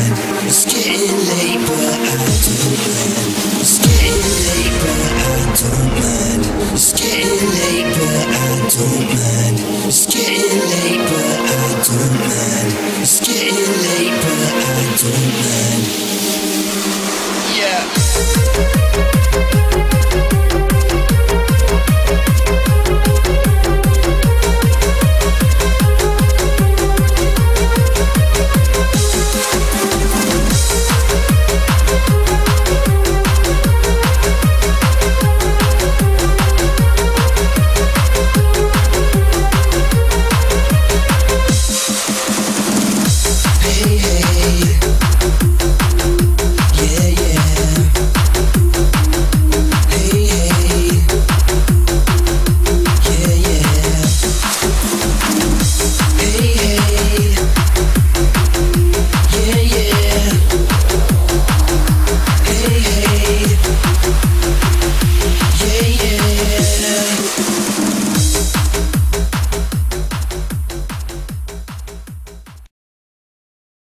It's getting late, but I don't mind. It's getting late.